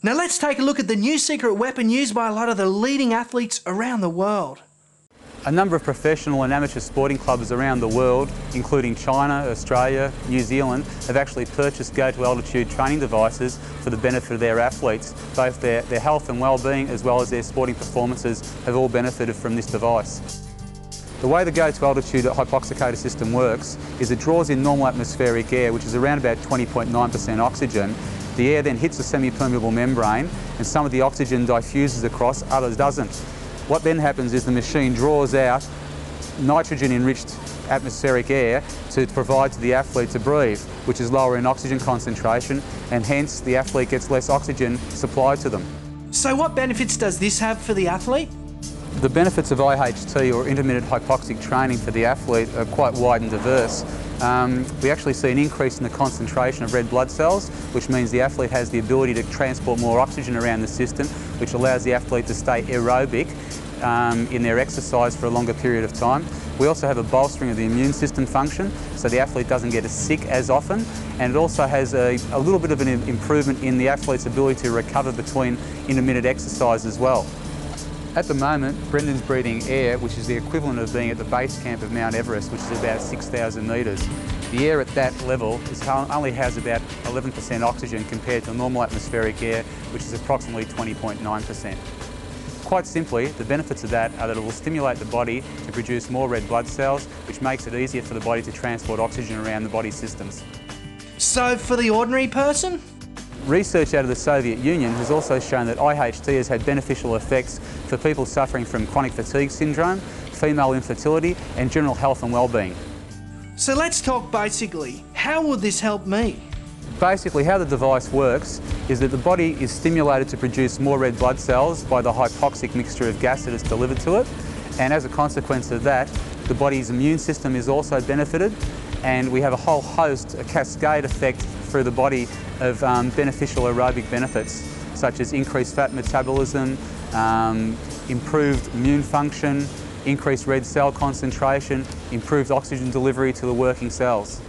Now let's take a look at the new secret weapon used by a lot of the leading athletes around the world. A number of professional and amateur sporting clubs around the world, including China, Australia, New Zealand, have actually purchased GO2Altitude training devices for the benefit of their athletes. Both their, their health and well-being as well as their sporting performances have all benefited from this device. The way the GO2Altitude hypoxicator system works is it draws in normal atmospheric air, which is around about 20.9% oxygen. The air then hits the semi-permeable membrane and some of the oxygen diffuses across, others doesn't. What then happens is the machine draws out nitrogen-enriched atmospheric air to provide to the athlete to breathe, which is lower in oxygen concentration, and hence the athlete gets less oxygen supplied to them. So what benefits does this have for the athlete? The benefits of IHT or intermittent hypoxic training for the athlete are quite wide and diverse. Um, we actually see an increase in the concentration of red blood cells, which means the athlete has the ability to transport more oxygen around the system, which allows the athlete to stay aerobic um, in their exercise for a longer period of time. We also have a bolstering of the immune system function, so the athlete doesn't get as sick as often, and it also has a, a little bit of an improvement in the athlete's ability to recover between intermittent exercise as well. At the moment, Brendan's breathing air, which is the equivalent of being at the base camp of Mount Everest, which is about 6,000 metres. The air at that level only has about 11% oxygen compared to normal atmospheric air, which is approximately 20.9%. Quite simply, the benefits of that are that it will stimulate the body to produce more red blood cells, which makes it easier for the body to transport oxygen around the body systems. So for the ordinary person? Research out of the Soviet Union has also shown that IHT has had beneficial effects for people suffering from chronic fatigue syndrome, female infertility and general health and well-being. So let's talk basically. How would this help me? Basically how the device works is that the body is stimulated to produce more red blood cells by the hypoxic mixture of gas that is delivered to it and as a consequence of that the body's immune system is also benefited and we have a whole host, a cascade effect through the body of um, beneficial aerobic benefits such as increased fat metabolism, um, improved immune function, increased red cell concentration, improved oxygen delivery to the working cells.